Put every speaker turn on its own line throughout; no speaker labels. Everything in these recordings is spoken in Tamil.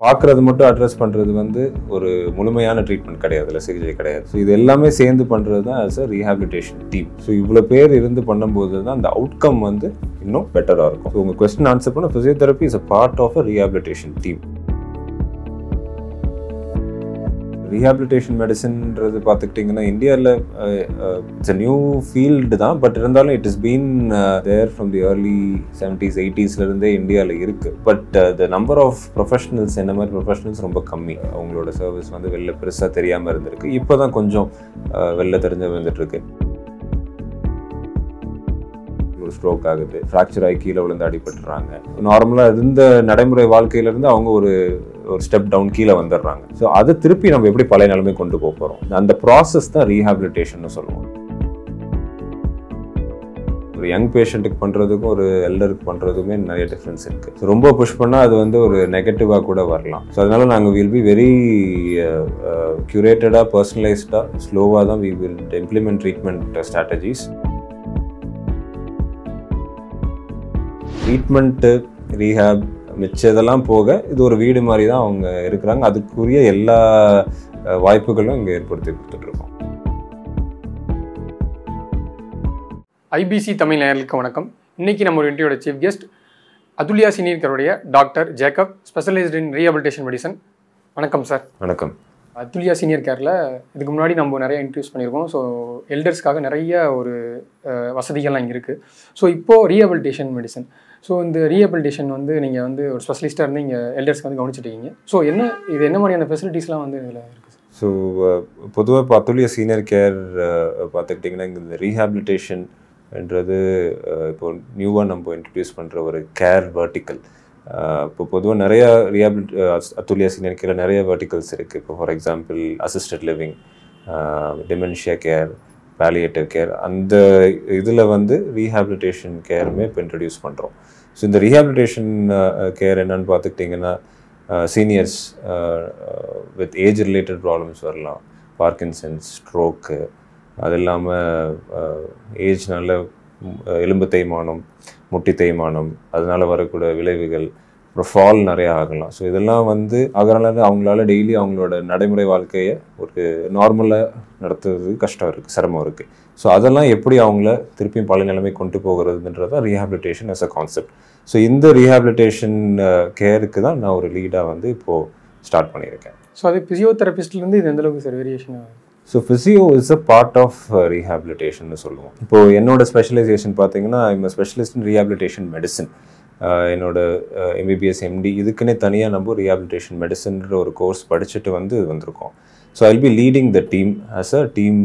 பார்க்குறது மட்டும் அட்ரஸ் பண்ணுறது வந்து ஒரு முழுமையான ட்ரீட்மெண்ட் கிடையாது இல்லை சிகிச்சை கிடையாது. ஸோ இது எல்லாமே சேர்ந்து பண்ணுறது தான் as a rehabilitation team so இவ்வளோ பேர் இருந்து பண்ணும்போது தான் அந்த அவுட்கம் வந்து இன்னும் பெட்டராக இருக்கும். ஸோ உங்கள் கொஸ்டின் ஆன்சர் பண்ண physiotherapy is a part of a rehabilitation team rehabilitation மெடிசன்ன்றது பார்த்துக்கிட்டிங்கன்னா இந்தியாவில் இட்ஸ் அ நியூ ஃபீல்டு தான். பட் இருந்தாலும் it is been there from the early seventies எயிட்டிஸ்லேருந்தே இந்தியாவில் இருக்குது but the number of professionals என்ன மாதிரி ப்ரொஃபஷனல்ஸ் ரொம்ப கம்மி. அவங்களோட சர்வீஸ் வந்து வெளில பெருசாக தெரியாமல் இருந்திருக்கு. இப்போ தான் கொஞ்சம் வெளில தெரிஞ்சு வந்துட்டுருக்கு ஒரு ஸ்ட்ரோக் ஆகுது. ஃப்ராக்சர் ஆகி கீழே விழுந்து அடிபட்டுறாங்க. நார்மலாக இருந்த நடைமுறை வாழ்க்கையிலேருந்து அவங்க ஒரு ஒரு ஸ்டெப் டவுன் கீழே வந்துடுறாங்க. ஸோ அதை திருப்பி நம்ம எப்படி பழைய நிலைமை கொண்டு போக போகிறோம் அந்த ப்ராசஸ் தான் ரீஹாபிலிட்டேஷன் சொல்லுவோம். ஒரு யங் பேஷண்ட்டுக்கு பண்ணுறதுக்கும் ஒரு எல்டருக்கு பண்ணுறதுமே நிறைய டிஃப்ரென்ஸ் இருக்குது ஸோ ரொம்ப புஷ் பண்ணால் அது வந்து ஒரு நெகட்டிவாக கூட வரலாம். ஸோ அதனால நாங்கள் வில் பி வெரி க்யூரேட்டடாக பர்சனலைஸ்டாக ஸ்லோவாக தான் we will implement treatment strategies treatment rehab மிச்சம் இதெல்லாம் போக இது ஒரு வீடு மாதிரி தான் அவங்க இருக்கிறாங்க. அதுக்குரிய எல்லா வாய்ப்புகளும் இங்கே ஏற்படுத்தி கொடுத்துட்ருக்கோம்.
ஐபிசி தமிழ் நேயர்களுக்கு வணக்கம். இன்னைக்கு நம்ம ஒரு இன்டர்வியோட chief guest Atulya சீனியர்கருடைய doctor Jacob specialised in rehabilitation medicine வணக்கம் சார்
வணக்கம்.
அதுல்யா சீனியர் கேரில் இதுக்கு முன்னாடி நம்ம நிறைய இன்ட்ரடியூஸ் பண்ணியிருக்கோம். ஸோ எல்டர்ஸ்க்காக நிறைய ஒரு வசதிகள்லாம் இங்கே இருக்குது ஸோ இப்போது ரீஹபிலிட்டேஷன் மெடிசன் ஸோ இந்த ரீஹபிலிட்டேஷன் வந்து நீங்கள் வந்து ஒரு ஸ்பெஷலிஸ்ட்டாக இருந்து இங்கே எல்டர்ஸ்க்கு வந்து கவனிச்சிட்டீங்க ஸோ என்ன இது என்ன மாதிரியான ஃபெசிலிட்டிஸ்லாம் வந்து இதில் இருக்குது
ஸோ பொதுவாக இப்போ அத்துல்ய சீனியர் கேர் பார்த்துக்கிட்டிங்கன்னா இங்கே இந்த ரீஹாபிலிட்டேஷன்ன்றது இப்போ நியூவாக நம்ம இன்ட்ரடியூஸ் பண்ணுற ஒரு கேர் வர்டிக்கல் இப்போ பொதுவாக நிறைய ரீஹாபிலிட் அத்துலியா சீனியர் நிறைய வெர்டிகல்ஸ் இருக்குது இப்போ for example assisted living dementia care palliative care அந்த இதில் வந்து ரீஹாபிலிட்டேஷன் கேருமே இப்போ இன்ட்ரடியூஸ் பண்ணுறோம் ஸோ இந்த ரீஹாபிலிட்டேஷன் கேர் என்னன்னு பார்த்துக்கிட்டிங்கன்னா seniors with age related problems வரலாம். பார்க்கின்சன்ஸ் ஸ்ட்ரோக்கு அது இல்லாமல் ஏஜ்னால எலும்பு தேய்மானம் முட்டி தேய்மானம் அதனால் வரக்கூடிய விளைவுகள் அப்புறம் ஃபால் நிறைய ஆகலாம். ஸோ இதெல்லாம் வந்து ஆகிறனால அவங்களால டெய்லி அவங்களோட நடைமுறை வாழ்க்கையை ஒரு நார்மலாக நடத்துறது கஷ்டம் இருக்குது சிரமம் இருக்குது ஸோ அதெல்லாம் எப்படி அவங்கள திருப்பியும் பழைய நிலைமை கொண்டு போகிறதுன்றது rehabilitation as a concept so இந்த ரீஹாபிலிட்டேஷன் கேருக்கு தான் நான் ஒரு லீடாக வந்து இப்போது ஸ்டார்ட் பண்ணியிருக்கேன்.
ஸோ அது ஃபிசியோதெரபிஸ்ட்லேருந்து இது எந்த அளவுக்கு sir variation
so physio is a part of rehabilitation சொல்லுவோம். இப்போது என்னோட ஸ்பெஷலைசேஷன் பார்த்தீங்கன்னா I'm specialist in rehabilitation medicine என்னோட எம்பிபிஎஸ் எம்டி இதுக்குன்னே தனியாக நம்ம ரீஹாபிலிட்டேஷன் மெடிசன்ற ஒரு கோர்ஸ் படிச்சுட்டு வந்து வந்திருக்கோம். So I'll be leading the team as a team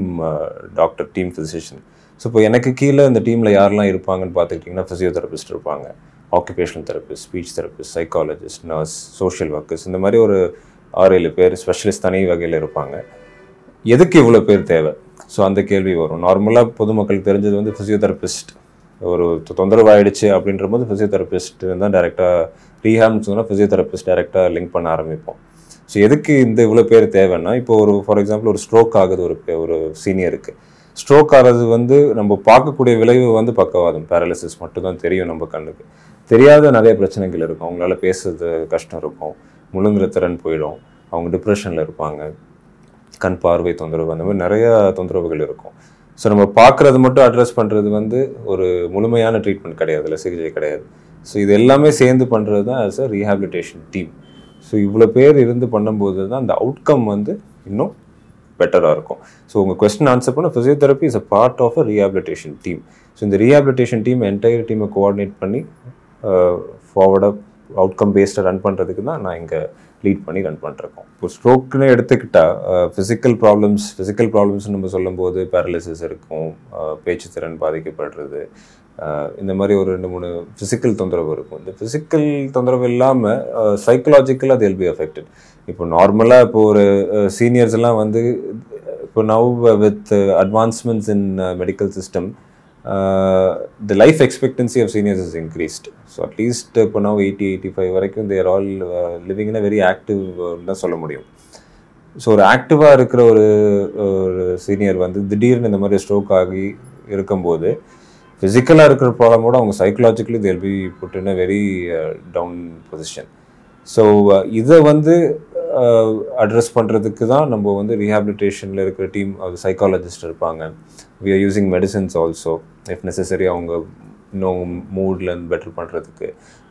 doctor team physician so இப்போ எனக்கு கீழே இந்த டீமில் யாரெல்லாம் இருப்பாங்கன்னு பார்த்துக்கிட்டிங்கன்னா ஃபிசியோதெரபிஸ்ட் இருப்பாங்க. Occupational therapist speech therapist psychologist nurse social workers இந்த மாதிரி ஒரு ஆறு ஏழு பேர் ஸ்பெஷலிஸ்ட் தனி வகையில் இருப்பாங்க. எதுக்கு இவ்வளோ பேர் தேவை? ஸோ அந்த கேள்வி வரும். நார்மலாக பொதுமக்களுக்கு தெரிஞ்சது வந்து ஃபிசியோதெரபிஸ்ட் ஒரு தொந்தரவு ஆயிடுச்சு அப்படின்ற போது ஃபிசியோதெரபிஸ்ட் தான் டேரெக்டாக ரீஹாப்னு சொன்னால் ஃபிசியோதெரபிஸ்ட் டேரெக்டாக லிங்க் பண்ண ஆரம்பிப்போம். ஸோ எதுக்கு இந்த இவ்வளோ பேர் தேவைன்னா இப்போ ஒரு ஃபார் எக்ஸாம்பிள் ஒரு ஸ்ட்ரோக் ஆகுது ஒரு ஒரு சீனியருக்கு ஸ்ட்ரோக் ஆகிறது வந்து நம்ம பார்க்கக்கூடிய விளைவு வந்து பக்கவாதம். பேரலிசிஸ் மட்டும்தான் தெரியும் நம்ம கண்ணுக்கு. தெரியாத நிறைய பிரச்சனைகள் இருக்கும். அவங்களால பேசுறது கஷ்டம் இருக்கும். முழுங்குற திறன் போயிடும். அவங்க டிப்ரெஷனில் இருப்பாங்க. கண் பார்வை தொந்தரவு அந்த மாதிரி நிறையா தொந்தரவுகள் இருக்கும். ஸோ நம்ம பார்க்குறது மட்டும் அட்ரஸ் பண்ணுறது வந்து ஒரு முழுமையான ட்ரீட்மெண்ட் கிடையாது இல்லை சிகிச்சை கிடையாது. ஸோ இது எல்லாமே சேர்ந்து பண்ணுறது தான் as a rehabilitation team so இவ்வளோ பேர் இருந்து பண்ணும்போது தான் அந்த அவுட்கம் வந்து இன்னும் பெட்டராக இருக்கும். ஸோ உங்கள் கொஸ்டின் ஆன்சர் பண்ண physiotherapy is a part of a rehabilitation team so இந்த ரீஹாபிலிட்டேஷன் டீம் என்டையர் டீமை கோஆர்டினேட் பண்ணி uh, ஃபார்வர்டாக அவுட்கம் பேஸ்டாக ரன் பண்ணுறதுக்கு தான் நான் இங்கே லீட் பண்ணி ரன் பண்ணிருக்கோம் இப்போ ஸ்ட்ரோக்குன்னு எடுத்துக்கிட்டால் ஃபிசிக்கல் ப்ராப்ளம்ஸ் ஃபிசிக்கல் ப்ராப்ளம்ஸ் நம்ம சொல்லும்போது பேரலிசிஸ் இருக்கும் பேச்சுத்திறன் பேச்சு திறன் பாதிக்கப்படுறது இந்த மாதிரி ஒரு ரெண்டு மூணு ஃபிசிக்கல் தொந்தரவு இருக்கும். இந்த ஃபிசிக்கல் தொந்தரவு இல்லாமல் சைக்கலாஜிக்கலாக அது எல் பி அஃபெக்டட் இப்போ நார்மலாக இப்போ ஒரு சீனியர்ஸ் எல்லாம் வந்து இப்போ now with advancements in medical system the life expectancy of seniors is increased so at least இப்போ நான் எயிட்டி எயிட்டி ஃபைவ் வரைக்கும் there all living in very active தான் சொல்ல முடியும். ஸோ ஒரு ஆக்டிவாக இருக்கிற ஒரு ஒரு சீனியர் வந்து திடீர்னு இந்த மாதிரி ஸ்ட்ரோக் ஆகி இருக்கும்போது ஃபிசிக்கலாக இருக்கிற ப்ராப்ளமோட அவங்க psychologically they'll be put in a very down position so இதை வந்து அட்ரஸ் பண்ணுறதுக்கு தான் நம்ம வந்து ரீஹாபிலிட்டேஷனில் இருக்கிற டீம் அது சைக்காலஜிஸ்ட் இருப்பாங்க. We are using medicines also if necessary அவங்க இன்னும் மூட்லேருந்து பெட்டர் பண்ணுறதுக்கு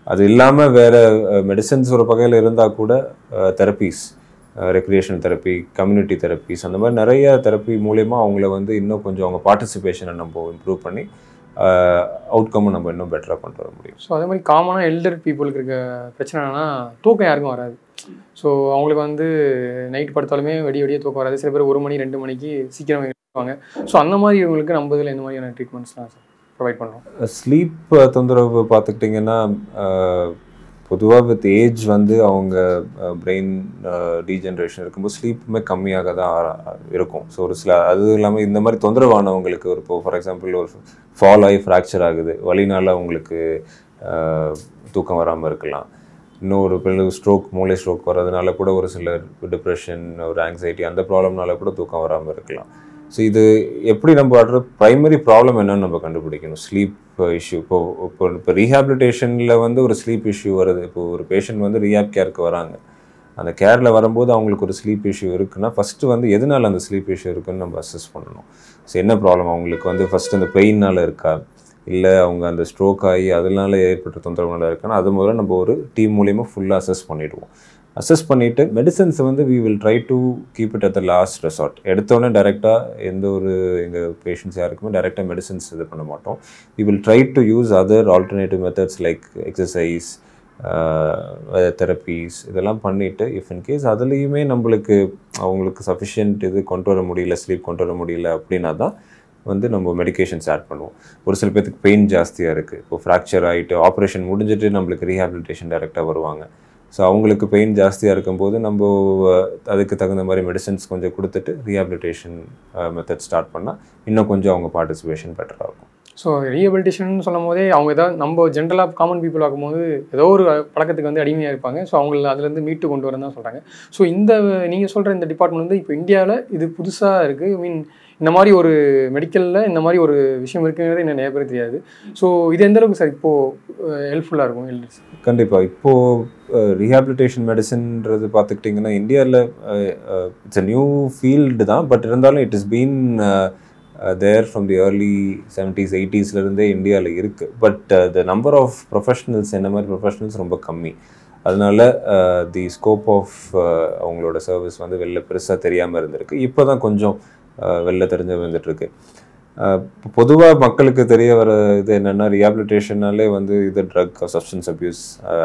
அது இல்லாமல் வேறு மெடிசன்ஸ் ஒரு வகையில் இருந்தால் கூட therapies recreation therapy community therapies அந்த மாதிரி நிறைய தெரப்பி மூலயமா அவங்கள வந்து இன்னும் கொஞ்சம் அவங்க பார்ட்டிசிபேஷனை நம்ம இம்ப்ரூவ் பண்ணி அவுட்கம்மை நம்ம இன்னும் பெட்டராக கொண்டு வர முடியும்.
ஸோ அதே மாதிரி காமனாக எல்டர் பீப்புளுக்கு இருக்க பிரச்சனை என்னன்னா தூக்கம் யாருக்கும் வராது. ஸோ அவங்களுக்கு வந்து நைட் படுத்தாலுமே வெடி வெடியே தூக்கம் வராது. சில பேர் ஒரு மணி ரெண்டு மணிக்கு சீக்கிரம் எழுப்பாங்க ஸோ அந்த மாதிரி இவங்களுக்கு நம்ம இதில் எந்த மாதிரியான ட்ரீட்மெண்ட்ஸ்லாம் ப்ரொவைட் பண்ணுறோம்?
ஸ்லீப் தொந்தரவு பார்த்துக்கிட்டிங்கன்னா பொதுவாக வித் ஏஜ் வந்து அவங்க பிரெயின் டீஜென்ரேஷன் இருக்கும்போது ஸ்லீப்புமே கம்மியாக தான் இருக்கும். ஸோ ஒரு சில அது இல்லாமல் இந்த மாதிரி தொந்தரவானவங்களுக்கு ஒரு இப்போ ஃபார் எக்ஸாம்பிள் ஒரு ஃபால் ஆகி ஃப்ராக்சர் ஆகுது. வழினால் அவங்களுக்கு தூக்கம் வராமல் இருக்கலாம். இன்னொரு பிள்ளை ஸ்ட்ரோக் மூளை ஸ்ட்ரோக் வர்றதுனால கூட ஒரு சில டிப்ரெஷன் ஒரு ஆங்ஸைட்டி அந்த ப்ராப்ளம்னால கூட தூக்கம் வராமல் இருக்கலாம். ஸோ இது எப்படி நம்ம அடுற ப்ரைமரி ப்ராப்ளம் என்னன்னு நம்ம கண்டுபிடிக்கணும். ஸ்லீப் இஷ்யூ uh, இப்போ இப்போ இப்போ ரீஹாபிலிட்டேஷனில் வந்து ஒரு ஸ்லீப் இஷ்யூ வருது. இப்போ ஒரு பேஷண்ட் வந்து ரீஹாப் கேருக்கு வராங்க. அந்த கேரில் வரும்போது அவங்களுக்கு ஒரு ஸ்லீப் இஷ்யூ இருக்குன்னா ஃபஸ்ட்டு வந்து எதனால் அந்த ஸ்லீப் இஷ்யூ இருக்குன்னு நம்ம அசஸ் பண்ணணும். ஸோ என்ன ப்ராப்ளம் அவங்களுக்கு வந்து ஃபஸ்ட்டு அந்த பெயினால் இருக்கா? இல்லை அவங்க அந்த ஸ்ட்ரோக் ஆகி அதனால ஏற்பட்ட தொந்தரவுனால இருக்கான்னா அது முதல்ல நம்ம ஒரு டீம் மூலயமா ஃபுல்லாக அசஸ் பண்ணிவிடுவோம் அசஸ் பண்ணிவிட்டு மெடிசன்ஸ் வந்து we will try to keep it at the last resort எடுத்தோடனே டேரெக்டாக எந்த ஒரு எங்கள் பேஷண்ட்ஸ் யாருக்குமே டேரெக்டாக மெடிசன்ஸ் இது பண்ண மாட்டோம். We will try to use other alternative methods like exercise therapies இதெல்லாம் பண்ணிவிட்டு இஃப் இன் கேஸ் அதுலேயுமே நம்மளுக்கு அவங்களுக்கு சஃபிஷியன்ட் இது கொண்டு வர முடியல ஸ்லீப் கொண்டு வர முடியல அப்படின்னா தான் வந்து நம்ம மெடிகேஷன்ஸ் ஆட் பண்ணுவோம். ஒரு சில பேர்த்துக்கு பெயின் ஜாஸ்தியாக இருக்குது இப்போ ஃப்ராக்சர் ஆகிட்டு ஆப்ரேஷன் முடிஞ்சிட்டு நம்மளுக்கு ரீஹாபிலிட்டேஷன் டைரெக்டாக வருவாங்க. ஸோ அவங்களுக்கு பெயின் ஜாஸ்தியாக இருக்கும்போது நம்ம அதுக்கு தகுந்த மாதிரி மெடிசன்ஸ் கொஞ்சம் கொடுத்துட்டு ரீஹாபிலிட்டேஷன் மெத்தட் ஸ்டார்ட் பண்ணால் இன்னும் கொஞ்சம் அவங்க பார்ட்டிசிபேஷன் பெட்டராக இருக்கும்.
ஸோ ரீஹபிலிட்டேஷன் சொல்லும் போதே அவங்க ஏதாவது நம்ம ஜென்ரலாக காமன் பீப்புள் ஆகும்போது ஏதோ ஒரு பழக்கத்துக்கு வந்து அடிமையாக இருப்பாங்க. ஸோ அவங்கள அதுலேருந்து மீட்டு கொண்டு வரேன் தான் சொல்கிறாங்க ஸோ இந்த நீங்கள் சொல்கிற இந்த டிபார்ட்மெண்ட் வந்து இப்போ இந்தியாவில் இது புதுசாக இருக்குது ஐ மீன் இந்த மாதிரி ஒரு மெடிக்கலில் இந்த மாதிரி ஒரு விஷயம் இருக்குங்கிறது என்ன நிறைய பேர் தெரியாது. ஸோ இது எந்த அளவுக்கு சார் இப்போது ஹெல்ப்ஃபுல்லாக இருக்கும் எல்டர்ஸ்
கண்டிப்பாக இப்போது ரீஹாபிலிட்டேஷன் மெடிசன்ன்றது பார்த்துக்கிட்டிங்கன்னா இந்தியாவில் இட்ஸ் அ நியூ ஃபீல்டு தான். பட் இருந்தாலும் it is been there from the early seventies எயிட்டிஸ்லேருந்தே இந்தியாவில் இருக்குது but the number of professionals என்ன மாதிரி ப்ரொஃபஷனல்ஸ் ரொம்ப கம்மி. அதனால தி ஸ்கோப் ஆஃப் அவங்களோட சர்வீஸ் வந்து வெளில பெருசாக தெரியாமல் இருந்திருக்கு. இப்போ தான் கொஞ்சம் வெளில தெரிஞ்சு வந்துட்டுருக்கு. பொதுவாக மக்களுக்கு தெரிய வர இது என்னென்னா ரீஹாபிலிட்டேஷனாலே வந்து இது ட்ரக் சப்ஸ்டன்ஸ் அப்யூஸ்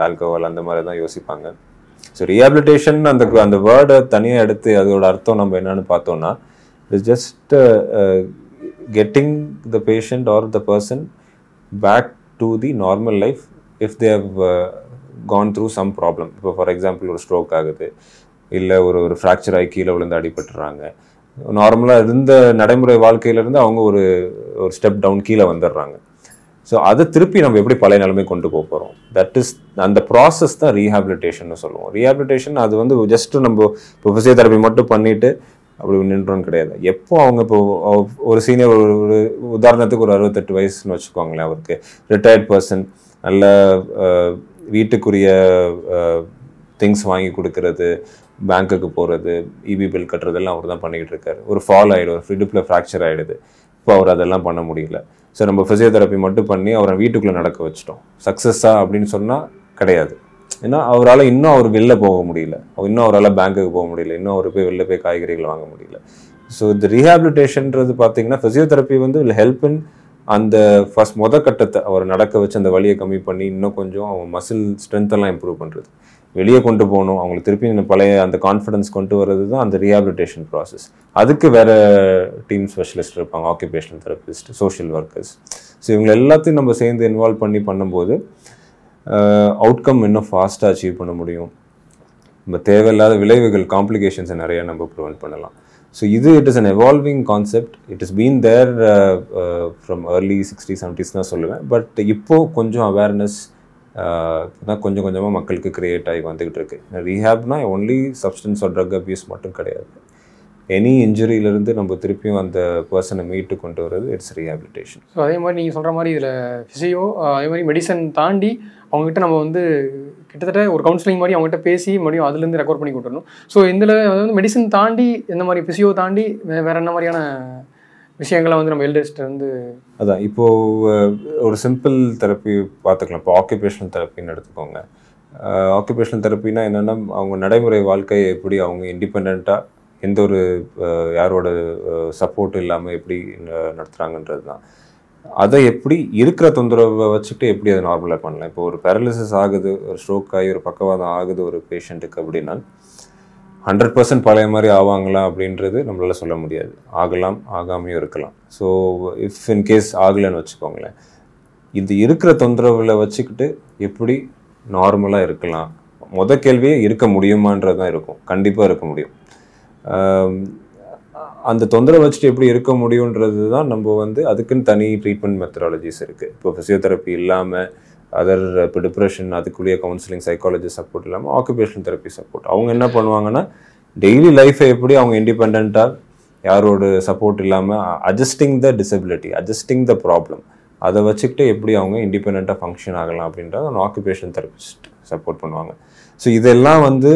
ஆல்கஹால் அந்த மாதிரி தான் யோசிப்பாங்க. ஸோ ரீஹாபிலிட்டேஷன் அந்த அந்த வேர்டை தனியாக எடுத்து அதோட அர்த்தம் நம்ம என்னன்னு பார்த்தோம்னா it's just getting the patient or the person back to the normal life if they have gone through some problem இப்போ ஃபார் எக்ஸாம்பிள் ஒரு ஸ்ட்ரோக் ஆகுது. இல்லை ஒரு ஒரு ஃப்ராக்சர் ஆகி கீழே விழுந்து அடிபட்டுறாங்க. நார்மலாக இருந்த நடைமுறை வாழ்க்கையிலேருந்து அவங்க ஒரு ஒரு ஸ்டெப் டவுன் கீழே வந்துடுறாங்க. ஸோ அதை திருப்பி நம்ம எப்படி பழைய நிலைமை கொண்டு போக போகிறோம் தட் இஸ் அந்த ப்ராசஸ் தான் ரீஹாபிலிட்டேஷன் சொல்லுவோம். ரீஹாபிலிட்டேஷன் அது வந்து ஜஸ்ட் நம்ம இப்போ ஃபிசியோதெரப்பி மட்டும் பண்ணிவிட்டு அப்படி நின்றோன்னு கிடையாது. எப்போ அவங்க இப்போ ஒரு சீனியர் ஒரு ஒரு உதாரணத்துக்கு ஒரு அறுபத்தெட்டு வயசுன்னு வச்சுக்கோங்களேன் அவருக்கு. ரிட்டையர்ட் பர்சன் நல்ல வீட்டுக்குரிய திங்ஸ் வாங்கி கொடுக்கறது பேங்க்குக்கு போகிறது இபி பில் கட்டுறதெல்லாம் அவர் தான் பண்ணிக்கிட்டு இருக்காரு ஒரு ஃபால் ஆகிடும் ஒரு இடுப்பில் ஃப்ராக்சர் ஆகிடுது இப்போ அவர் அதெல்லாம் பண்ண முடியல. ஸோ நம்ம ஃபிசியோதெரப்பி மட்டும் பண்ணி அவரை வீட்டுக்குள்ளே நடக்க வச்சிட்டோம். சக்ஸஸ்ஸா அப்படின்னு சொன்னால் கிடையாது. ஏன்னா அவரால் இன்னும் அவர் வெளில போக முடியல. இன்னும் அவரால் பேங்க்குக்கு போக முடியல. இன்னும் அவர் போய் வெளில போய் காய்கறிகள் வாங்க முடியல. ஸோ இந்த ரீஹாபிலிட்டேஷன்றது பார்த்தீங்கன்னா ஃபிசியோதெரப்பி வந்து ஹெல்ப் இன் அந்த ஃபர்ஸ்ட் முத கட்டத்தை அவர் நடக்க வச்சு அந்த வழியை கம்மி பண்ணி இன்னும் கொஞ்சம் அவன் மசில் ஸ்ட்ரென்த்தெல்லாம் இம்ப்ரூவ் பண்ணுறது வெளியே கொண்டு போகணும். அவங்களை திருப்பி இந்த பழைய அந்த கான்ஃபிடன்ஸ் கொண்டு வர்றது தான் அந்த ரீஹாபிலிட்டேஷன் ப்ராசஸ் அதுக்கு வேறு டீம் ஸ்பெஷலிஸ்ட் இருப்பாங்க occupational therapist social workers so இவங்க எல்லாத்தையும் நம்ம சேர்ந்து இன்வால்வ் பண்ணி பண்ணும்போது அவுட்கம் இன்னும் ஃபாஸ்ட்டாக அச்சீவ் பண்ண முடியும். நம்ம தேவையில்லாத விளைவுகள் காம்ப்ளிகேஷன்ஸை நிறைய நம்ம ப்ரிவெண்ட் பண்ணலாம். ஸோ இது it is an evolving concept it is been there from early sixty seventies தான் சொல்லுவேன். பட் இப்போது கொஞ்சம் அவேர்னஸ் தான் கொஞ்சம் கொஞ்சமாக மக்களுக்கு க்ரியேட் ஆகி வந்துக்கிட்டு இருக்கு. ரீஹாப்னா only substance or drug abuse மட்டும் கிடையாது. எனி இன்ஜுரியிலேருந்து நம்ம திருப்பியும் அந்த பர்சனை மீட்டு கொண்டு வர்றது இட்ஸ் ரீஹாபிலிட்டேஷன்
ஸோ அதே மாதிரி நீங்கள் சொல்கிற மாதிரி இதில் ஃபிசியோ அதே மாதிரி மெடிசன் தாண்டி அவங்ககிட்ட நம்ம வந்து கிட்டத்தட்ட ஒரு கவுன்சிலிங் மாதிரி அவங்ககிட்ட பேசி மறுபடியும் அதுலேருந்து ரெக்கார்ட் பண்ணி கொடுத்துடணும். ஸோ இதில் வந்து மெடிசன் தாண்டி இந்த மாதிரி பிசியோ தாண்டி வேறு என்ன மாதிரியான விஷயங்களை வந்து நம்ம எல்டர்ஸ்ட்டு வந்து
அதான் இப்போது ஒரு சிம்பிள் தெரப்பி பார்த்துக்கலாம். இப்போ ஆக்குபேஷனல் தெரப்பின்னு எடுத்துக்கோங்க. ஆக்குபேஷனல் தெரப்பினா என்னென்னா அவங்க நடைமுறை வாழ்க்கையை எப்படி அவங்க இண்டிபெண்ட்டாக எந்த ஒரு யாரோட சப்போர்ட் இல்லாமல் எப்படி நடத்துகிறாங்கன்றது தான் அதை எப்படி இருக்கிற தொந்தரவை வச்சுட்டு எப்படி அதை நார்மலாக பண்ணலாம். இப்போ ஒரு பேரலிசிஸ் ஆகுது ஒரு ஸ்ட்ரோக் ஆகி ஒரு பக்கவாதம் ஆகுது ஒரு பேஷண்ட்டுக்கு அப்படின்னா ஹண்ட்ரட் பர்சன்ட் பழைய மாதிரி ஆவாங்களா அப்படின்றது நம்மளால் சொல்ல முடியாது. ஆகலாம் ஆகாமையும் இருக்கலாம். ஸோ இஃப் இன் கேஸ் ஆகலைன்னு வச்சுக்கோங்களேன். இது இருக்கிற தொந்தரவுல வச்சுக்கிட்டு எப்படி நார்மலாக இருக்கலாம்? மொத கேள்வியே இருக்க முடியுமான்றது தான் இருக்கும். கண்டிப்பாக இருக்க முடியும். அந்த தொந்தரவை வச்சுட்டு எப்படி இருக்க முடியுன்றது தான் நம்ம வந்து அதுக்குன்னு தனி ட்ரீட்மெண்ட் மெத்தடாலஜிஸ் இருக்குது இப்போ ஃபிசியோதெரப்பி இல்லாமல் அதர் இப்போ டிப்ரெஷன் அதுக்குள்ளேயே கவுன்சிலிங் சைக்காலஜி சப்போர்ட் இல்லாமல் ஆக்குபேஷனல் தெரப்பி சப்போர்ட் அவங்க என்ன பண்ணுவாங்கன்னா டெய்லி லைஃப்பை எப்படி அவங்க இண்டிபெண்ட்டாக யாரோட சப்போர்ட் இல்லாமல் adjusting the disability adjusting the problem அதை வச்சுக்கிட்டு எப்படி அவங்க இண்டிபெண்ட்டாக ஃபங்க்ஷன் ஆகலாம் அப்படின்றத நான் ஆக்குபேஷன் தெரப்பிஸ்ட் சப்போர்ட் பண்ணுவாங்க. ஸோ இதெல்லாம் வந்து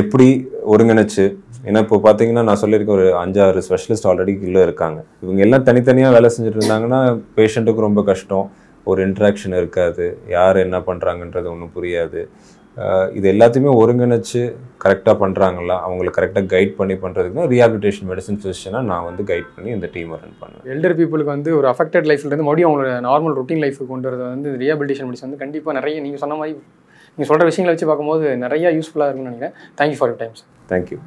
எப்படி ஒருங்கிணைச்சு ஏன்னா இப்போ பார்த்தீங்கன்னா நான் சொல்லியிருக்க ஒரு அஞ்சாறு ஸ்பெஷலிஸ்ட் ஆல்ரெடி கீழே இருக்காங்க. இவங்க எல்லாம் தனித்தனியாக வேலை செஞ்சுட்டு இருந்தாங்கன்னா பேஷண்ட்டுக்கு ரொம்ப கஷ்டம். ஒரு இன்ட்ராக்ஷன் இருக்காது. யார் என்ன பண்ணுறாங்கன்றது ஒன்றும் புரியாது. இது எல்லாத்தையுமே ஒருங்கிணைச்சு கரெக்டாக பண்ணுறாங்களா அவங்களை கரெக்டாக கைட் பண்ணி பண்ணுறதுக்கு தான் ரீஹாபிலிட்டேஷன் மெடிசன் ஃபிசிஷனாக நான் வந்து கைட் பண்ணி இந்த டீமை ரன் பண்ணுவேன்.
எல்டர் பீப்புளுக்கு வந்து ஒரு அஃபெக்டட் லைஃப்லேருந்து மறுபடியும் அவங்களோட நார்மல் ரொட்டீன் லைஃபுக்கு கொண்டு வரது வந்து ரீஹாபிலிட்டேஷன் மெடிசன் வந்து கண்டிப்பாக நிறைய நீங்கள் சொன்ன மாதிரி நீங்கள் சொல்கிற விஷயங்களை வச்சு பார்க்கும்போது நிறைய யூஸ்ஃபுல்லாக இருக்கும்னு நினைக்கிறேன். Thank you for your time sir
thank you